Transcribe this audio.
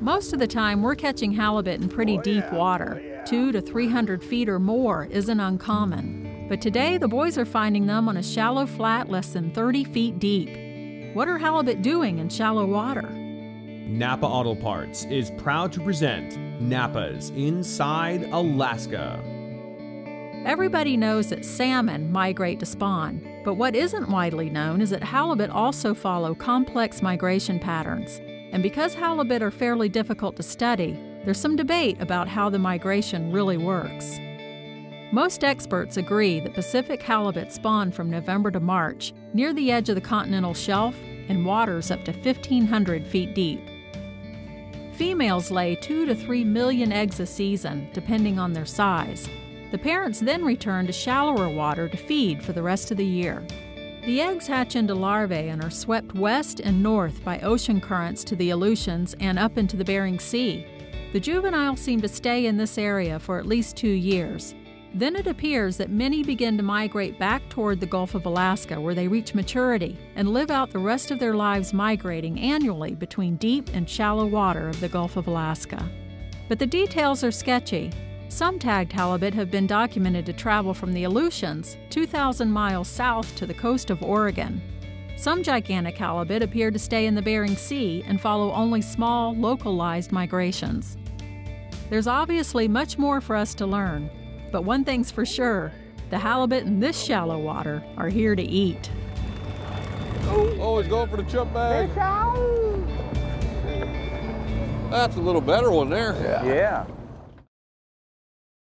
Most of the time, we're catching halibut in pretty Oh, deep yeah. water. Oh, yeah. Two to 300 feet or more isn't uncommon. But today, the boys are finding them on a shallow flat less than 30 feet deep. What are halibut doing in shallow water? Napa Auto Parts is proud to present Napa's Inside Alaska. Everybody knows that salmon migrate to spawn, but what isn't widely known is that halibut also follow complex migration patterns. And because halibut are fairly difficult to study, there's some debate about how the migration really works. Most experts agree that Pacific halibut spawn from November to March near the edge of the continental shelf in waters up to 1,500 feet deep. Females lay 2 to 3 million eggs a season, depending on their size. The parents then return to shallower water to feed for the rest of the year. The eggs hatch into larvae and are swept west and north by ocean currents to the Aleutians and up into the Bering Sea. The juveniles seem to stay in this area for at least two years. Then it appears that many begin to migrate back toward the Gulf of Alaska where they reach maturity and live out the rest of their lives migrating annually between deep and shallow water of the Gulf of Alaska. But the details are sketchy. Some tagged halibut have been documented to travel from the Aleutians 2,000 miles south to the coast of Oregon. Some gigantic halibut appear to stay in the Bering Sea and follow only small, localized migrations. There's obviously much more for us to learn, but one thing's for sure the halibut in this shallow water are here to eat. Oh, he's going for the chip bag. That's a little better one there. Yeah.